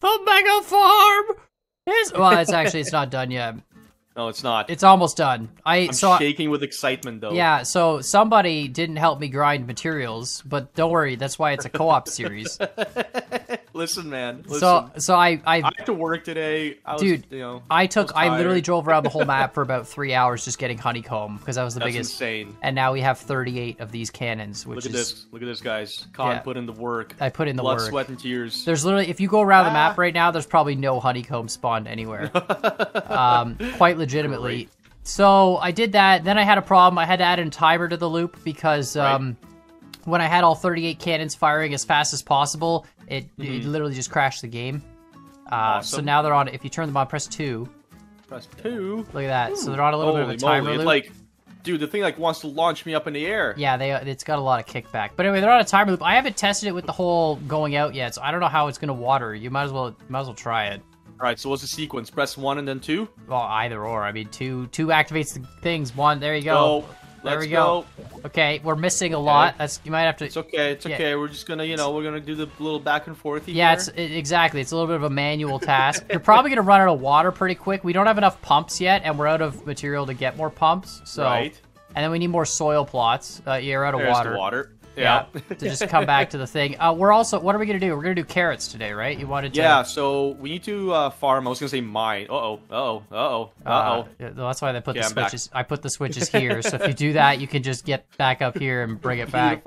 The mega farm is well. It's actually it's not done yet. No, it's not. It's almost done. I I'm so I- shaking with excitement though. yeah. So somebody didn't help me grind materials, but don't worry. That's why it's a co-op series. Listen, man. Listen. So so I I I had to work today. I was, Dude, you know, I took was I literally drove around the whole map for about three hours just getting honeycomb because that was the That's biggest. insane. And now we have 38 of these cannons, which Look at is this. Look at this, guys. Khan Yeah. put in the work. I put in the Blood, work. sweat, and tears. There's literally, if you go around the map Ah. right now, there's probably no honeycomb spawned anywhere. um, quite legitimately. Great. So I did that. Then I had a problem. I had to add a timer to the loop because Right. When I had all 38 cannons firing as fast as possible, it, it literally just crashed the game. Uh, So Mm-hmm. Now they're on. If you turn them on, press two. Press two. Look at that. So they're on a little bit of a timer moly, loop. It's like, dude, the thing like wants to launch me up in the air. Yeah, they it's got a lot of kickback. But anyway, they're on a timer loop. I haven't tested it with the whole going out yet, so I don't know how it's gonna water. You might as well might as well try it. All right. So what's the sequence? Press one and then two. Well, either or. I mean, two two activates the things. One, there you go. Go. There Let's we go. Okay, we're missing a lot. That's you might have to. It's okay. It's Yeah. okay. We're just gonna, you know, we're gonna do the little back and forth. yeah, it's it, exactly. It's a little bit of a manual task. You're probably gonna run out of water pretty quick. We don't have enough pumps yet, and we're out of material to get more pumps. So, right. and then we need more soil plots. Uh, you're out of There's water. the water. Yeah, Yeah. to just come back to the thing. Uh, we're also. What are we gonna do? We're gonna do carrots today, right? You wanted to. Yeah, so we need to uh, farm. I was gonna say mine. Uh oh. Uh oh. Uh oh. Uh oh. that's why they put Yeah, the I'm back. switches. I put the switches here, so if you do that, you can just get back up here and bring it back.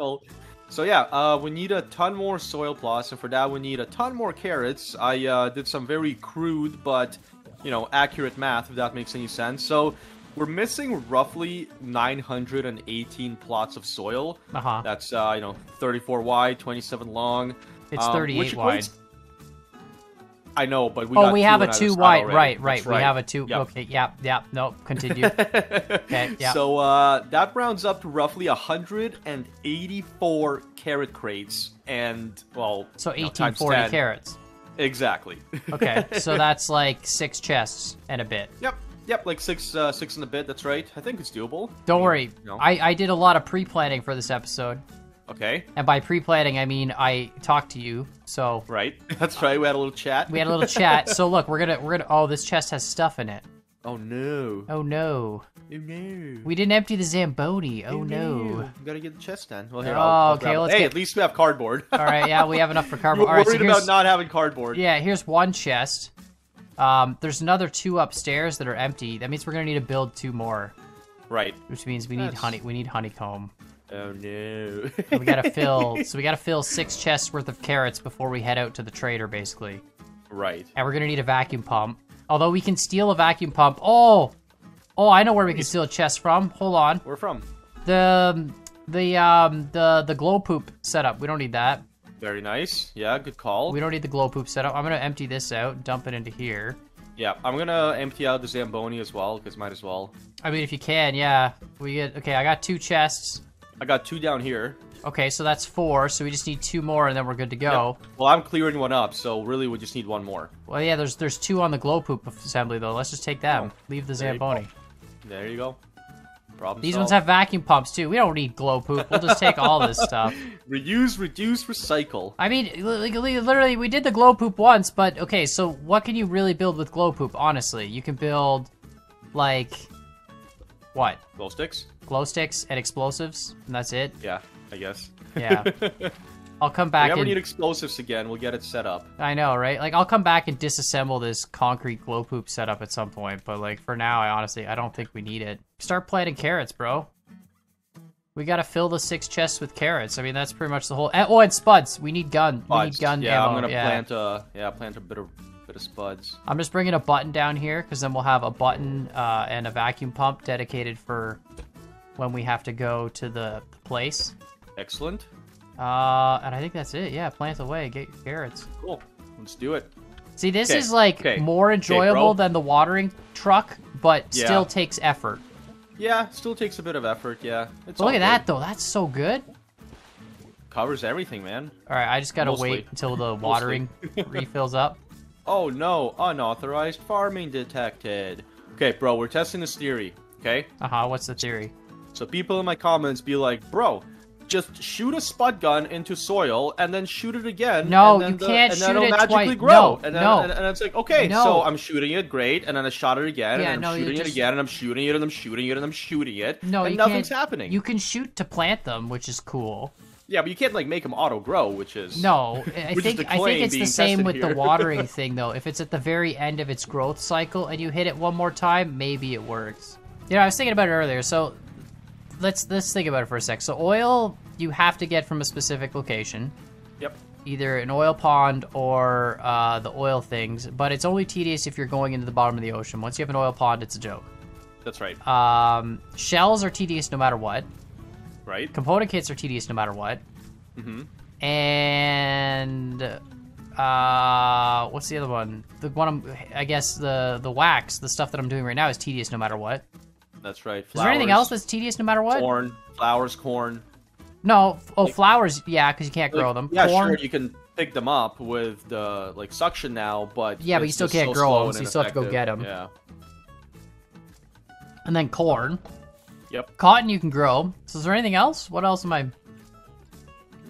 So yeah, uh, we need a ton more soil plots, and for that we need a ton more carrots. I uh, did some very crude but, you know, accurate math, if that makes any sense. So we're missing roughly 918 plots of soil. Uh huh. That's uh, you know, 34 wide, 27 long. It's um, 38 which wide. I know, but we oh, we two have a two wide. Right, right. We have a two. Okay. Yep. Yep. Nope. Continue. Okay, yeah. So uh, that rounds up to roughly 184 carrot crates, and well, so you know, 1840 carrots. Exactly. Okay. so that's like six chests and a bit. yep. Yep. Like six, uh, six and a bit. That's right. I think it's doable. Don't worry. know. I I did a lot of pre-planning for this episode, Okay. and by pre-planning I mean I talked to you. So Right. That's right. We had a little chat. we had a little chat. So look, we're gonna we're gonna. Oh, this chest has stuff in it. Oh no. Oh no. Oh no. We didn't empty the Zamboni. Oh no. You gotta get the chest done. Well, here. Oh, I'll, I'll okay, it. let's Hey, get- at least we have cardboard. All right, yeah, we have enough for cardboard. All right, so worried here's, about not having cardboard. yeah, here's one chest. Um, there's another two upstairs that are empty. That means we're gonna need to build two more, Right. which means we need honey. We need honeycomb. Oh no. We gotta fill. so we gotta fill six chests worth of carrots before we head out to the trader, basically. right. And we're gonna need a vacuum pump. Although we can steal a vacuum pump. Oh, oh, I know where we can steal a chest from. Hold on. Where from? The the um the the glow poop setup. We don't need that. Very nice. Yeah, good call. We don't need the glow poop setup. I'm gonna empty this out, dump it into here. Yeah, I'm gonna empty out the Zamboni as well, because might as well. I mean, if you can, yeah. We get okay. I got two chests. I got two down here. Okay, so that's four. So we just need two more, and then we're good to go. Well, I'm clearing one up, so really we just need one more. Well, yeah. There's there's two on the glow poop assembly though. Let's just take them. Oh, Leave the there you go. zamboni. There you go. Problem These solved. ones have vacuum pumps too. We don't need glow poop. We'll just take all this stuff. reuse, reduce, recycle. I mean, li- li- literally, we did the glow poop once, but okay. So what can you really build with glow poop? Honestly, you can build like what? Glow sticks. Glow sticks and explosives, and that's it. Yeah, I guess. Yeah. I'll come If we back ever and need explosives again, we'll get it set up. I know, right? Like I'll come back and disassemble this concrete glow poop setup at some point, but like for now, I honestly I don't think we need it. Start planting carrots, bro. We gotta fill the six chests with carrots. I mean, that's pretty much the whole. Oh, and spuds. We need gun. We need Spuds. gun yeah, ammo. I'm gonna yeah. plant a yeah, plant a bit of bit of spuds. I'm just bringing a button down here because then we'll have a button uh, and a vacuum pump dedicated for when we have to go to the place. Excellent. Uh, and I think that's it. Yeah, plant away, get your carrots. Cool. Let's do it. See, this Okay, is like okay, more enjoyable bro. than the watering truck, but Yeah. still takes effort. Yeah, still takes a bit of effort. Yeah. It's look at that though. That's so good. Covers everything, man. All right, I just gotta wait until the watering refills up. Oh no, unauthorized farming detected. Okay, bro, we're testing this theory. Okay. Uh huh. What's the theory? So people in my comments be like, bro, just shoot a spud gun into soil and then shoot it again. No, and then you the- can't and then shoot it'll it magically twice. grow. No, and then, no. and, and it's like, okay, No. so I'm shooting it, great, and then I shot it again, Yeah, and I'm you shooting just- it again, and I'm shooting it, and I'm shooting it, and I'm shooting it. No, and nothing's happening. You can shoot to plant them, which is cool. Yeah, but you can't like make them auto grow, which is No, I think I think it's the same with the watering thing though. If it's at the very end of its growth cycle and you hit it one more time, maybe it works. You know, I was thinking about it earlier. So let's let's think about it for a sec. So oil you have to get from a specific location, Yep. either an oil pond or uh, the oil things. But it's only tedious if you're going into the bottom of the ocean. Once you have an oil pond, it's a joke. That's right. Um, shells are tedious no matter what. right. Component kits are tedious no matter what. Mm-hmm. and uh what's the other one the one I'm, i guess the the wax the stuff that i'm doing right now is tedious no matter what That's right. is there anything else that's tedious no matter what Corn, flowers, corn. no oh flowers yeah because you can't grow Like, them Yeah, corn sure. You can pick them up with the like suction now, but Yeah, but you still can't so grow them, so you still have to go get them. Yeah. and then corn Yep. cotton you can grow so is there anything else what else am i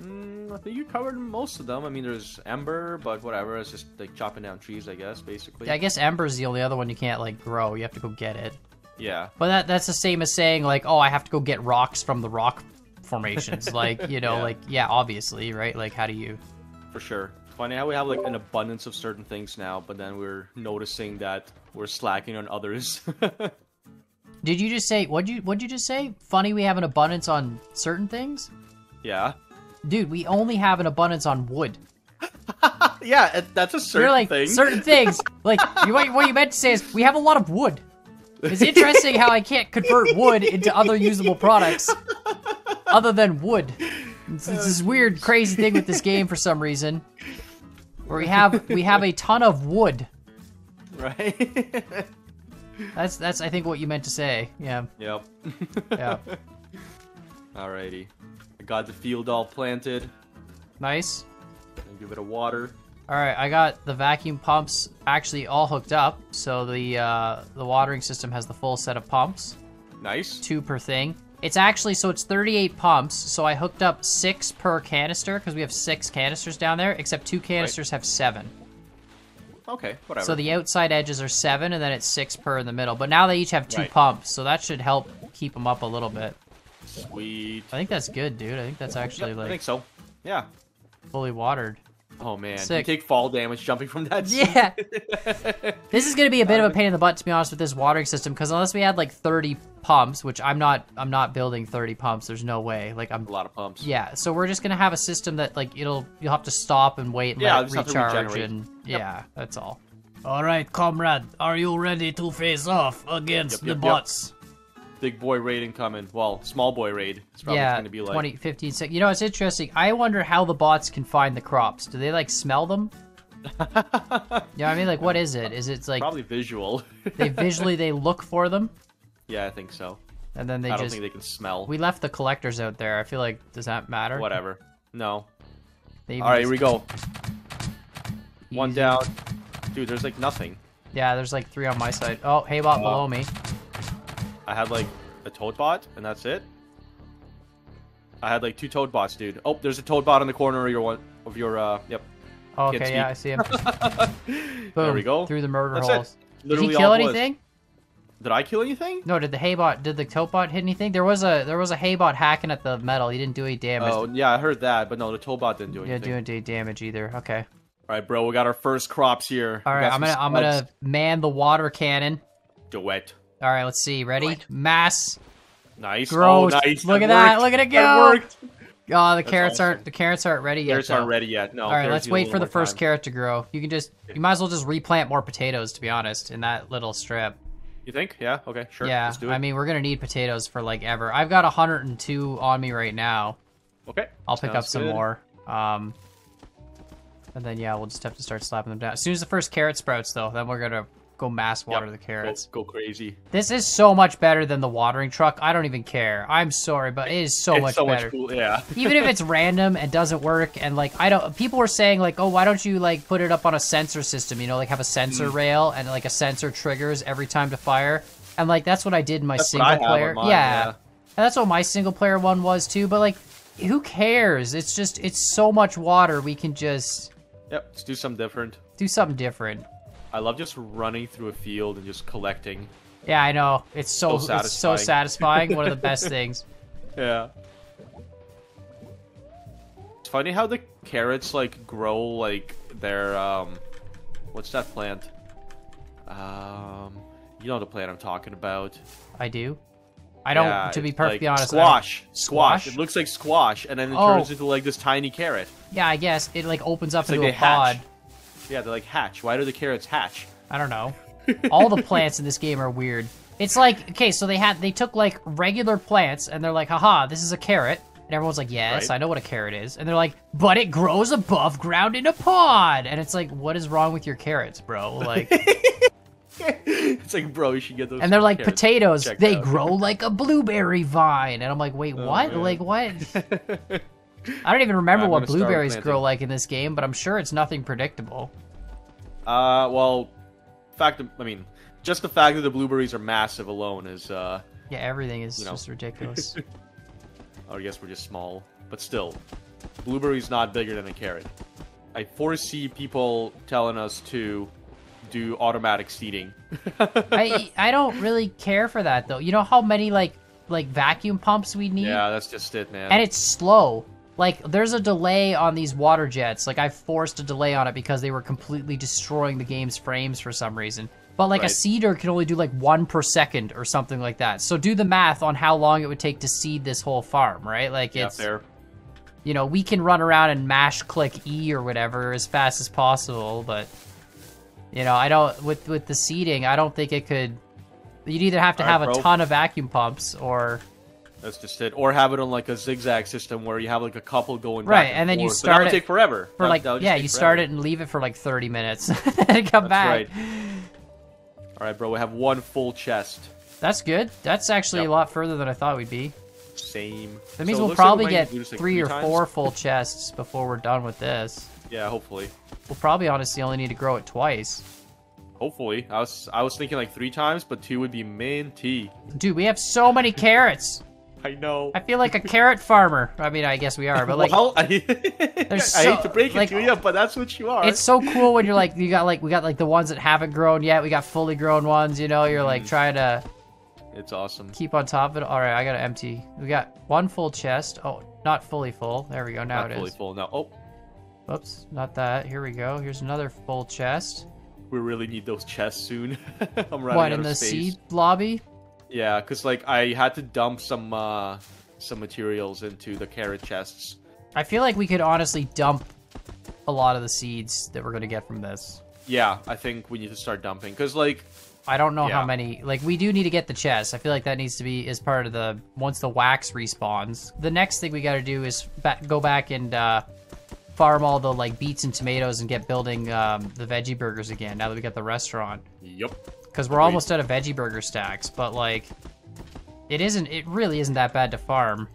Mm, I think you covered most of them. I mean, there's ember, but whatever. It's just like chopping down trees, I guess, basically. Yeah, I guess ember's the only other one you can't like grow you have to go get it Yeah. but that that's the same as saying like oh i have to go get rocks from the rock formations like you know Yeah. like yeah obviously right like how do you For sure. Funny how we have like an abundance of certain things now, but then we're noticing that we're slacking on others. Did you just say what'd you what'd you just say? Funny we have an abundance on certain things? yeah. Dude, we only have an abundance on wood. Yeah, that's a certain You're like thing. certain things. Like you- what you meant to say is we have a lot of wood. It's interesting how I can't convert wood into other usable products other than wood. It's, it's this weird, crazy thing with this game for some reason, where we have we have a ton of wood. right? That's that's I think what you meant to say. Yeah, yep. yeah. Alrighty. I got the field all planted. Nice. Give it a water. All right, I got the vacuum pumps actually all hooked up, so the uh, the watering system has the full set of pumps, Nice. two per thing. It's actually so it's 38 pumps, so I hooked up six per canister because we have six canisters down there, except two canisters have seven. Okay, whatever. So the outside edges are seven, and then it's six per in the middle. But now they each have two Right. pumps, so that should help keep them up a little bit. Sweet. I think that's good, dude. I think that's actually Yep, I think so. Yeah. fully watered. Oh man, Sick. you take fall damage jumping from that. Yeah. this is going to be a bit of a uh, pain in the butt to be honest with this watering system because unless we had like 30 pumps, which I'm not I'm not building 30 pumps. There's no way. Like I'm a lot of pumps. yeah, so we're just going to have a system that like it'll you'll have to stop and wait and Yeah, let it just have to recharge regenerate. and yeah, that's all. All right, comrade, are you ready to face off against Yep, the yep, yep. bots? Big boy raid incoming. Well, small boy raid. It's probably Yeah, going to be like 20, 15 sec- You know, it's interesting. I wonder how the bots can find the crops. Do they like smell them? You know what I mean? Like, what is it? Is it like probably visual. they visually they look for them yeah, I think so. and then they I don't just think they can smell. we left the collectors out there. I feel like does that matter? Whatever. No. They All right, here we go. One down. Dude, there's like nothing. Yeah, there's like three on my side. Oh, hey bot Oh. Uh, below me. I had like a toad bot, and that's it. I had like two toad bots, dude. Oh, there's a toad bot in the corner of your one of your. uh Yep. Oh, okay, yeah, I see him. Boom, there we go. Through the murder That's holes. it. Did he kill was. anything? Did I kill anything? No, did the haybot did the toadbot hit anything? There was a there was a haybot hacking at the metal. He didn't do any damage. Oh, yeah, I heard that, but no, the toad bot didn't do anything. yeah, anything. doing any damage either. Okay. All right, bro, we got our first crops here. All right, I'm gonna I'm gonna man the water cannon. do it. All right, let's see. Ready? Mass. Nice. Gross. Oh, nice. Look at that. Look at it That go. worked. Oh, the carrots awesome. aren't the carrots aren't ready yet. Carrots though. aren't ready yet. No. All right, let's wait for the first time. carrot to grow. You can just you might as well just replant more potatoes to be honest in that little strip. You think? Yeah. Okay. Sure. yeah, Let's do it. I mean we're gonna need potatoes for like ever. I've got 102 on me right now. okay. I'll pick up some good. more. Um, and then yeah, we'll just have to start slapping them down. As soon as the first carrot sprouts, though, then we're gonna go mass water Yep. the carrots. Go, go crazy. This is so much better than the watering truck. I don't even care. I'm sorry, but it is so it's much so better. much cool. Yeah. even if it's random and doesn't work and like i don't people were saying like oh why don't you like put it up on a sensor system you know like have a sensor Hmm. rail and like a sensor triggers every time to fire and like that's what i did in my That's single I have on player mine, yeah. yeah. And that's what my single player one was too but like who cares? It's just it's so much water. We can just Yep, let's do something different. do something different. I love just running through a field and just collecting. Yeah, I know. It's so, So it's so satisfying. One of the best things. Yeah. It's funny how the carrots like grow like their um what's that plant? Um you know the plant I'm talking about. I do. I don't. Yeah, to be perfectly like honest, squash. squash. It looks like squash and then it Oh. turns into like this tiny carrot. Yeah, I guess it like opens up It's like into they a pod. hatch. Yeah, they're like hatch. Why do the carrots hatch? I don't know. All the plants in this game are weird. It's like okay, so they had they took like regular plants and they're like, haha, this is a carrot. And everyone's like, yes, Right. I know what a carrot is. And they're like, but it grows above ground in a pod. And it's like, what is wrong with your carrots, bro? Like, it's like, bro, you should get those. and they're like potatoes. They out. grow like a blueberry vine. And I'm like, wait, oh, what? man. Like what? I don't even remember I'm what gonna start blueberries planting. grow like in this game, but I'm sure it's nothing predictable. Uh, well, fact. I mean, just the fact that the blueberries are massive alone is. uh Yeah, everything is You know. just ridiculous. I guess we're just small, but still, blueberry's not bigger than a carrot. I foresee people telling us to do automatic seeding. I I don't really care for that though. You know how many like like vacuum pumps we need? yeah, that's just it, man. And it's slow. Like there's a delay on these water jets. Like I forced a delay on it because they were completely destroying the game's frames for some reason. But like a Right. seeder can only do like one per second or something like that. So do the math on how long it would take to seed this whole farm, right? Like yeah, it's fair. you know, we can run around and mash click E or whatever as fast as possible, but you know, I don't with with the seeding, I don't think it could you'd either have to All right, have a bro. ton of vacuum pumps or That's just it. Or have it on like a zigzag system where you have like a couple going Right, back and then you. But start that would it take forever. for like that just yeah, you start it and leave it for like 30 minutes and come That's back. right. All right, bro. We have one full chest. That's good. That's actually Yep. a lot further than I thought we'd be. Same. That means So we'll looks like we probably get like, three or times. four full chests before we're done with this. Yeah, hopefully. We'll probably honestly only need to grow it twice. Hopefully. I was I was thinking like three times, but two would be minty. Dude, we have so many carrots. I know. I feel like a carrot farmer. I mean, I guess we are, but like well, I, I so- hate to break like- it to you, but that's what you are. it's so cool when you're like you got like we got like the ones that haven't grown yet. We got fully grown ones, you know, you're Mm. like trying to It's awesome. keep on top of it. All right, I got to empty. We got one full chest. Oh, not fully full. There we go. Now it is. Not it fully is. full now. Oh, Oops, not that. Here we go. Here's another full chest. we really need those chests soon. I'm running What out in of the space. seed lobby? Yeah, cause like I had to dump some uh some materials into the carrot chests. I feel like we could honestly dump a lot of the seeds that we're gonna get from this. Yeah, I think we need to start dumping, cause like I don't know how many. Like we do need to get the chest. I feel like that needs to be as part of the once the wax respawns. The next thing we got to do is ba- go back and uh, farm all the like beets and tomatoes and get building um, the veggie burgers again. Now that we got the restaurant, Yep. because we're almost out of veggie burger stacks. But like, it isn't. It really isn't that bad to farm.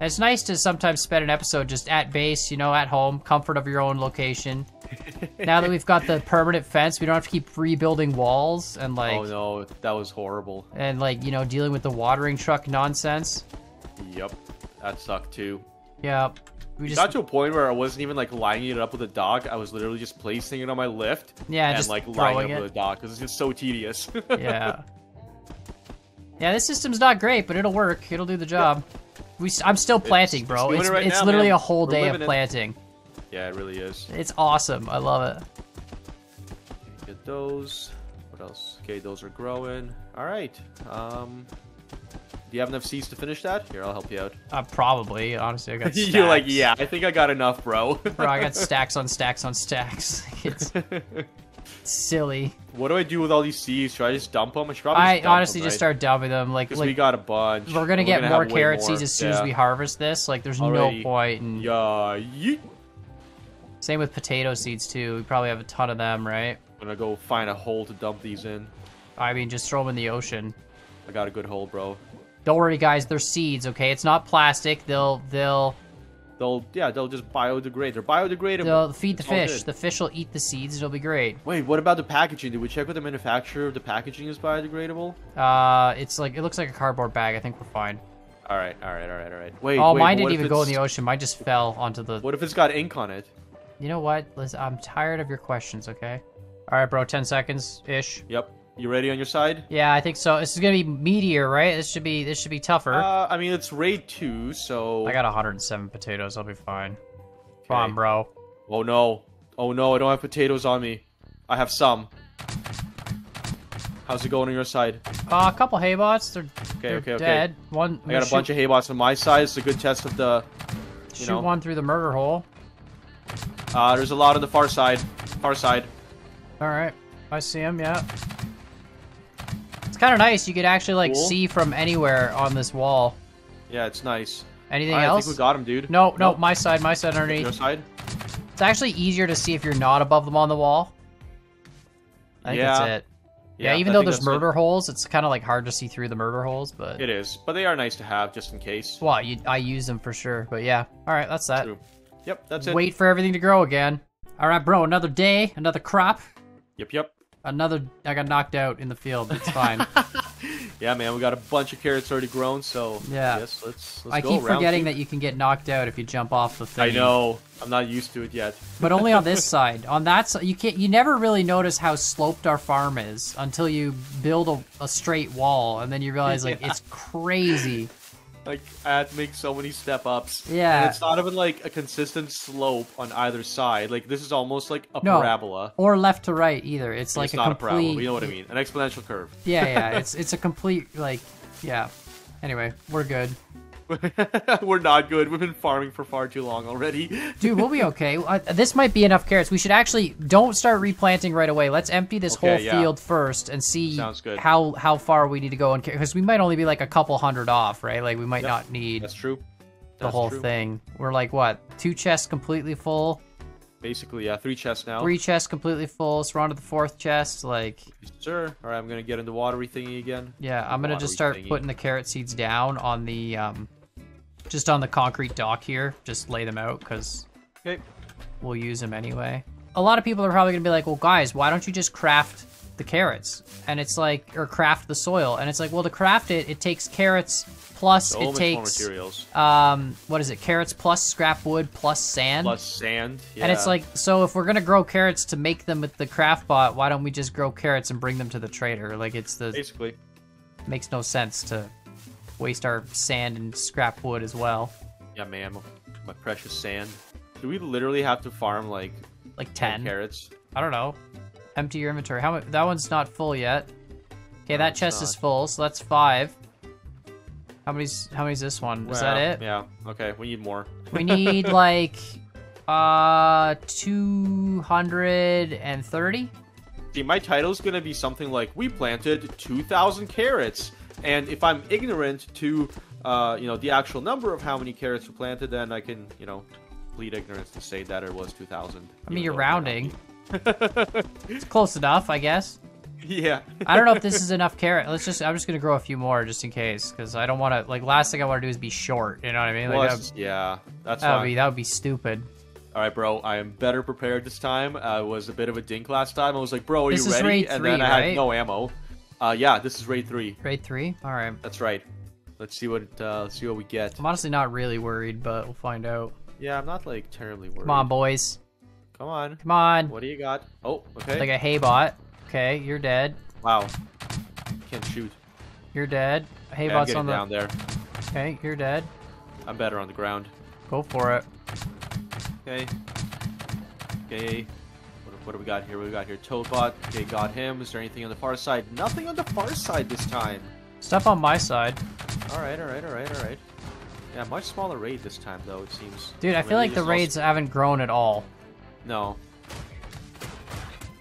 And it's nice to sometimes spend an episode just at base, you know, at home, comfort of your own location. now that we've got the permanent fence, we don't have to keep rebuilding walls and like oh no, that was horrible. and like you know dealing with the watering truck nonsense. Yep, That sucked too. Yeah, we just got to a point where I wasn't even like lining it up with a dock. I was literally just placing it on my lift yeah and just like lining throwing up it. with a dock because it's just so tedious. yeah, yeah. This system's not great, but it'll work. It'll do the job. We, I'm still planting, it's bro. It's, it right it's now, literally man. a whole We're day of living it. planting. yeah, it really is. It's awesome. I love it. Get those. What else? Okay, those are growing. All right. Um, do you have enough seeds to finish that? Here, I'll help you out. Uh, probably, honestly, I got. Stacks. You're like, yeah, I think I got enough, bro. bro. I got stacks on stacks on stacks. It's silly. what do I do with all these seeds? Should I just dump them? I should. I just honestly them, just right? start dumping them. Like, like we got a bunch. we're gonna get more have way carrot more. seeds as soon as we harvest this. Like, there's no point in. Yeah, yeet. Same with potato seeds too. We probably have a ton of them, right? I'm gonna go find a hole to dump these in. I mean, just throw them in the ocean. I got a good hole, bro. Don't worry, guys. They're seeds, okay? It's not plastic. They'll they'll They'll, yeah, they'll just biodegrade. They're biodegradable. they'll feed the It's fish. The fish will eat the seeds. It'll be great. Wait, what about the packaging? Did we check with the manufacturer if the packaging is biodegradable? Uh, it's like it looks like a cardboard bag. I think we're fine. All right, all right, all right, all right. Wait. Oh, wait, mine didn't even go in the ocean. Mine just fell onto the. What if it's got ink on it? You know what? Listen, I'm tired of your questions. Okay. All right, bro. Ten seconds ish. Yep. You ready on your side? Yeah, I think so. This is gonna be meteor, right? This should be this should be tougher. Uh, I mean, it's raid two, so. I got 107 potatoes. I'll be fine. Come on, bro. Oh no! Oh no! I don't have potatoes on me. I have some. How's it going on your side? Uh, a couple haybots. They're, they're okay, okay. dead. One. I got a bunch of haybots on my side. It's a good test of the. shoot know. one through the murder hole. Uh, there's a lot on the far side. Far side. All right, I see him. Yeah. Kind of nice. You could actually like Cool. see from anywhere on this wall. Yeah, it's nice. Anything Alright, I else? think we got him, dude. no, no, Nope. my side, my side Your underneath. side? It's actually easier to see if you're not above them on the wall. I think Yeah. that's it. Yeah, even I though there's that's it. murder holes, it's kind of like hard to see through the murder holes. But It is, but they are nice to have just in case. well, you, I use them for sure. But yeah, all right, that's that. True. Yep, that's it. Wait for everything to grow again. All right, bro. Another day, another crop, Yep, yep. Another. I got knocked out in the field. It's fine. Yeah, man, we got a bunch of carrots already grown, so Yeah. yes, let's, let's I go. keep round forgetting two. that you can get knocked out if you jump off the thing. I know. I'm not used to it yet. but only on this side. On that side, you can't. You never really notice how sloped our farm is until you build a, a straight wall, and then you realize like Yeah. it's crazy. Like I had to make so many step ups. Yeah. And it's not even like a consistent slope on either side. Like this is almost like a No. parabola. Or left to right either. It's like it's a not a complete. parabola. but You know what I mean? An exponential curve. Yeah, yeah. It's it's a complete like yeah. Anyway, we're good. We're not good. We've been farming for far too long already. Dude, we'll be okay. Uh, this might be enough carrots. We should actually don't start replanting right away. Let's empty this Okay, whole yeah. field first and see good. how how far we need to go And because we might only be like a couple hundred off, right? Like we might Yep. not need That's true. the whole true. thing. We're like what? Two chests completely full, Basically, yeah. Three chests now. three chests completely full. So we're on to the fourth chest. Like Sir. All right, I'm gonna get into watery thingy again. yeah, I'm gonna just start thingy. putting the carrot seeds down on the um, just on the concrete dock here. Just lay them out because Okay. we'll use them anyway. A lot of people are probably gonna be like, well, guys, why don't you just craft the carrots? And it's like, or craft the soil. And it's like, well, to craft it, it takes carrots plus So it takes materials. um, what is it? Carrots plus scrap wood plus sand. Plus sand. Yeah. And it's like, so if we're gonna grow carrots to make them with the craft bot, why don't we just grow carrots and bring them to the trader? Like it's the basically. makes no sense to waste our sand and scrap wood as well. Yeah, man. My precious sand. Do we literally have to farm like Like 10 carrots? I don't know. Empty your inventory. How much? That one's not full yet. Okay, that it's chest is full, so that's five. How many's how many's this one? Is that it? Yeah. Okay. We need more. We need like uh two hundred and thirty. See, my title's gonna be something like "We planted 2,000 carrots," and if I'm ignorant to, uh, you know, the actual number of how many carrots were planted, then I can, you know, plead ignorance to say that it was 2,000. I mean, you're though it might not rounding. It's close enough, I guess. yeah. I don't know if this is enough carrot. Let's just. I'm just gonna grow a few more just in case, because I don't want to. Like, last thing I want to do is be short. You know what I mean? Like, Well, that, yeah, that's that would be that would be stupid. All right, bro. I am better prepared this time. I was a bit of a dink last time. I was like, "Bro, are This you ready?" raid and three, then I right? had no ammo. Uh, yeah, this is raid three. Raid three. All right. That's right. Let's see what uh, let's see what we get. I'm honestly not really worried, but we'll find out. Yeah, I'm not like terribly worried. Come on, boys. Come on. Come on. What do you got? Oh, okay. Like a haybot. Okay, you're dead. Wow. Can't shoot. You're dead. Haybot's getting on the. down there. Okay, you're dead. I'm better on the ground. Go for it. Okay. Okay. What, do we got here? What do we got here? Toadbot. Okay, got him. Is there anything on the far side? Nothing on the far side this time. Stuff on my side. Alright, alright, alright, alright. Yeah, much smaller raid this time, though, it seems. Dude, I feel like the raids haven't grown at all. No.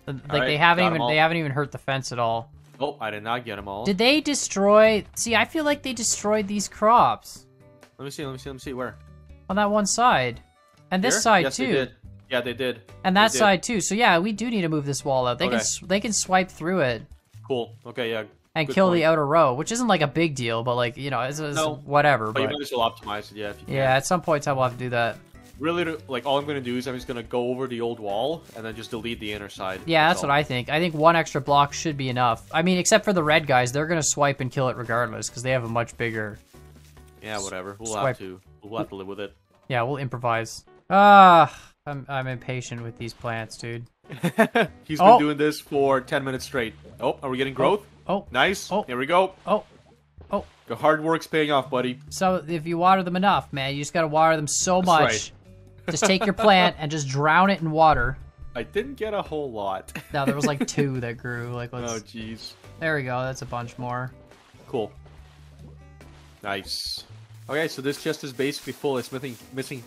Like Alright, they haven't even they haven't even hurt the fence at all. Oh, I did not get them all. Did they destroy? See, I feel like they destroyed these crops Let me see, let me see, let me see. Where? on that one side, and this Here? side yes, too, They did. Yeah, they did. and that did. side too. So yeah, we do need to move this wall out. They can Okay. s- they can swipe through it Cool. Okay, yeah. and Good kill point. the outer row, which isn't like a big deal, but like you know, it's, it's No. whatever. But you But might as well optimize it, yeah, if you can. yeah, at some point I we'll have to do that. Really, like, all I'm gonna do is I'm just gonna go over the old wall and then just delete the inner side. Yeah, that's what I think. I think one extra block should be enough. I mean, except for the red guys, they're gonna swipe and kill it regardless because they have a much bigger Yeah, whatever. We'll Swipe. have to. We'll have to live with it. Yeah, we'll improvise. Ah, I'm I'm impatient with these plants, dude. He's Oh. been doing this for 10 minutes straight. Oh, are we getting oh. growth? Oh, Nice. Oh. Here we go. oh, oh. The hard work's paying off, buddy. So if you water them enough, man, you just gotta water them so That's much. right. just take your plant and just drown it in water. I didn't get a whole lot. Now there was like two that grew. Like let's. oh, jeez. There we go. That's a bunch more. Cool. Nice. Okay, so this chest is basically full. It's missing missing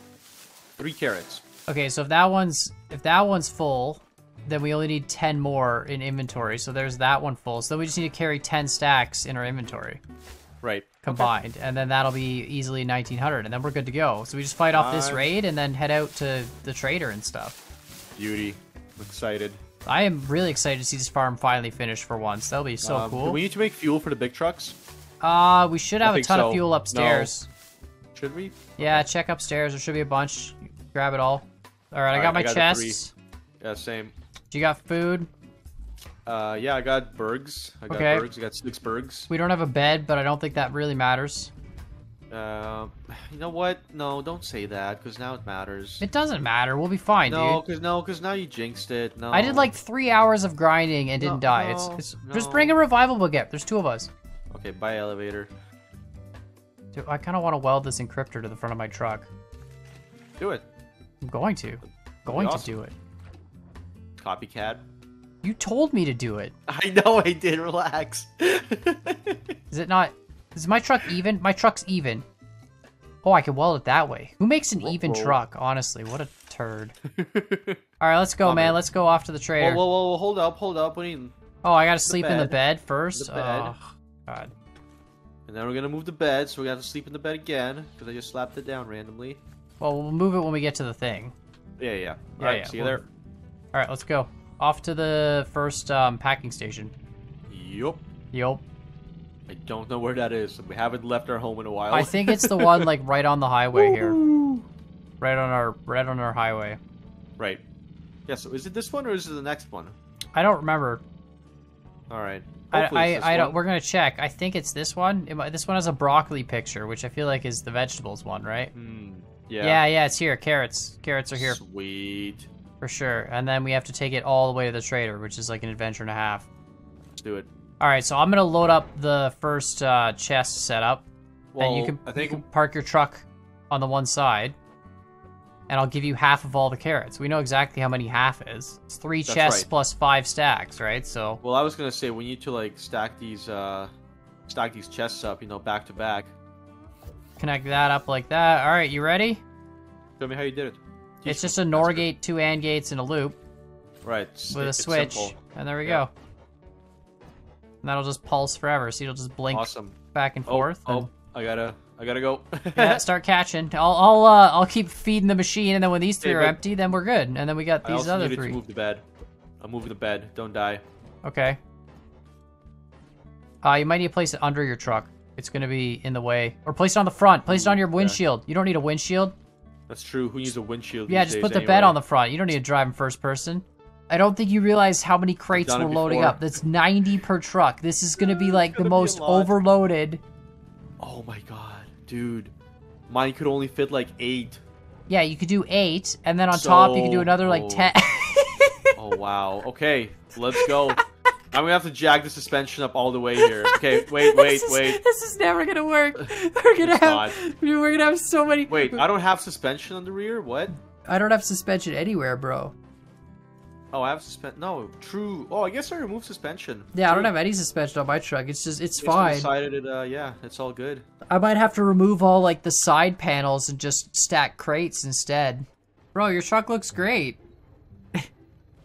three carrots. Okay, so if that one's if that one's full, then we only need ten more in inventory. So there's that one full. So then we just need to carry ten stacks in our inventory Right. combined, and then that'll be easily 1900, and then we're good to go. So we just fight off this raid and then head out to the trader and stuff. Beauty. I'm excited. I am really excited to see this farm finally finished for once. That'll be so Um, cool. Do we need to make fuel for the big trucks? Uh, we should have a ton so. of fuel upstairs. Should we? Yeah, check upstairs. There should be a bunch. Grab it all. All right, I got right, my I got chests. Yeah, same. Do you got food? Uh, yeah, I got bergs. I got Okay. bergs. I got six bergs. We don't have a bed, but I don't think that really matters. Uh, you know what? No, don't say that, because now it matters. It doesn't matter. We'll be fine, no, dude. because no, because now you jinxed it. No. I did like three hours of grinding and didn't die. It's, no, it's no. just bring a revival baguette. There's two of us. Okay, bye elevator. Dude, I kind of want to weld this encryptor to the front of my truck. Do it. I'm going to. Going awesome. to do it. Copycat. You told me to do it. I know I did. Relax. Is it not? Is my truck even? My truck's even. Oh, I can weld it that way. Who makes an even Ruh-roh. truck? Honestly, what a turd. All right, let's go, man. Let's go off to the whoa, trader. whoa, whoa, whoa, hold up, hold up. What do you? Oh, I gotta sleep in the bed. bed first. The bed. Oh, God. And then we're gonna move the bed, so we gotta sleep in the bed again because I just slapped it down randomly. Well, we'll move it when we get to the thing. Yeah, yeah. Yeah, All right, yeah, see you we'll- there. All right, let's go. Off to the first um, packing station. Yup. Yup. I don't know where that is. We haven't left our home in a while. I think it's the one like right on the highway here. Right on our right on our highway. Right. Yeah. So is it this one or is it the next one? I don't remember. All right. I, Hopefully I, this I don't. We're gonna check. I think it's this one. It this one has a broccoli picture, which I feel like is the vegetables one, right? Hmm. Yeah. Yeah. yeah, it's here. Carrots. Carrots are here Sweet. for sure. And then we have to take it all the way to the trader, which is like an adventure and a half. Let's do it. All right, so I'm gonna load up the first uh, chest setup, Well, and you can I think you can park your truck on the one side, and I'll give you half of all the carrots. We know exactly how many half is. It's three That's chests right. plus five stacks, right? So Well, I was gonna say we need to like stack these uh stack these chests up, you know, back to back. Connect that up like that. All right, you ready? Show me how you did it. Teach It's just a NOR gate, two AND gates, and a loop Right. with a switch, simple. and there we Yeah. go. And that'll just pulse forever. So it'll just blink Awesome. back and Oh, forth. and- oh, I gotta, I gotta go. yeah, start catching. I'll I'll uh, I'll keep feeding the machine, and then when these three Hey, are empty, then we're good. And then we got I these also other three. to move the bed. I'm moving the bed. Don't die. Okay. Uh, you might need to place it under your truck. It's gonna be in the way, or place it on the front. Place it on your windshield. You don't need a windshield. That's true. Who needs a windshield? Yeah, just put the anyway? bed on the front. You don't need to drive in first person. I don't think you realize how many crates we're loading before. up. That's 90 per truck. This is gonna be like the gonna most overloaded. Oh my god, dude. Mine could only fit like eight. Yeah, you could do eight, and then on top you could do another like oh. ten. Oh wow. Okay, let's go. I'm gonna have to jack the suspension up all the way here. Okay, wait, wait, is, wait. This is never gonna work. We're gonna It's have we're gonna have so many. Wait, I don't have suspension on the rear. What? I don't have suspension anywhere, bro. Oh, I have suspension. No, true. Oh, I guess I removed suspension. Yeah, I don't have any suspension on my truck. It's just it's we fine. Decided it. Uh, yeah, it's all good. I might have to remove all like the side panels and just stack crates instead. Bro, your truck looks great.